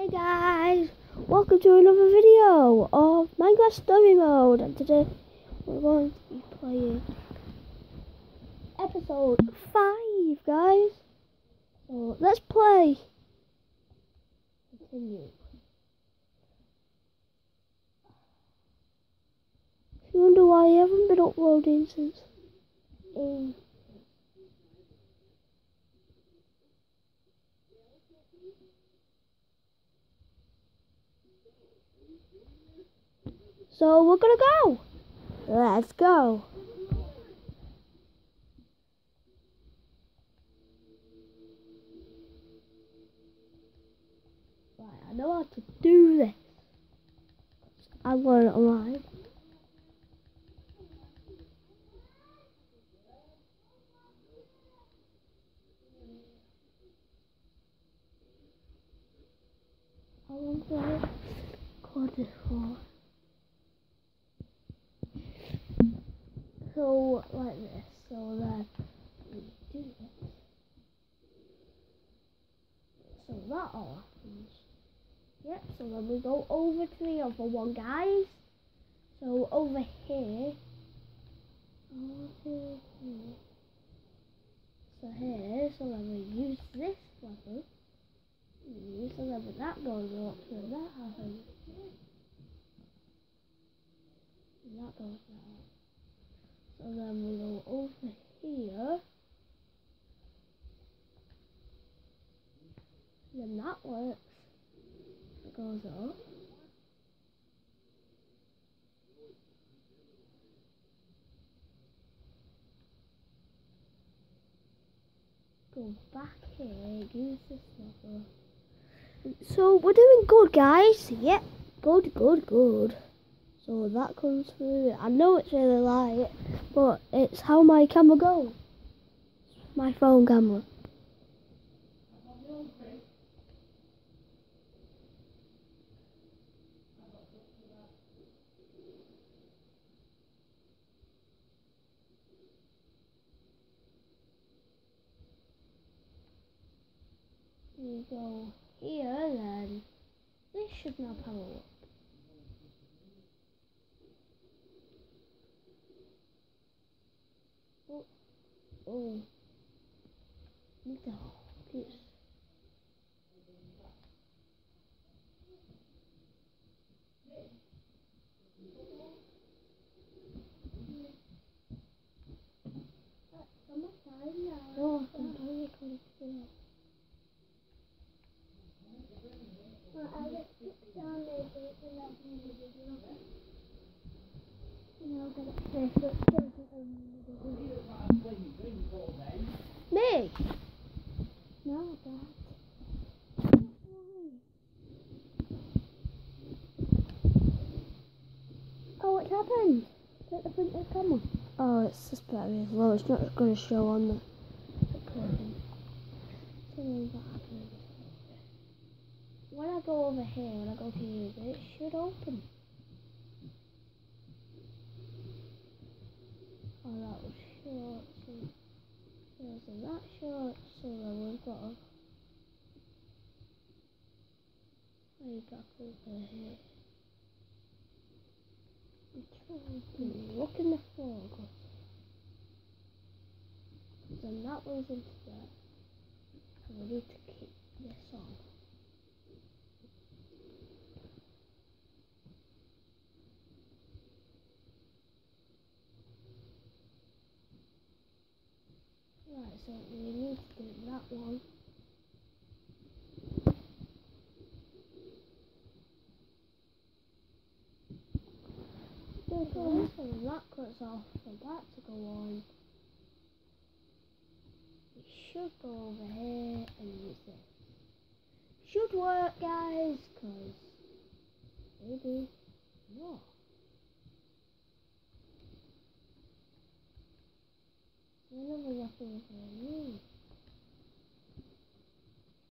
Hey guys, welcome to another video of Minecraft Story Mode and today we're going to be playing episode 5 guys. So let's play. Continue. You wonder why I haven't been uploading since a So we're gonna go. Let's go. Right, I know how to do this. I learned online. I want to record this for. So like this, so then we do this. So that all happens. Yep, so then we go over to the other one, guys. So over here. Over here. So here, so then we use this level. So then when that goes up, so that happens. And that goes down. So then we go over here. Then that works. It goes up. Go back here, use this. So we're doing good guys. Yep, good, good, good. So that comes through. I know it's really light, but it's how my camera goes. My phone camera. We go here then. This should now power up. Oh, oh, need the piece. No, I'm trying to come here. Me? No, Dad. Oh, what's happened? Take the front of the camera. Oh, it's just very low. It's not going to show on the recording. Happened. When I go over here, when I go to use it, it should open. Oh, that was short. So, yeah, so that short. So then we've got to way back over here. We try to look in the focus. Then that goes into there. So we need to keep this on. We need to do that one. Okay, so that cuts off for that to go on. We should go over here and use this. Should work, guys, because maybe not. 응응 응.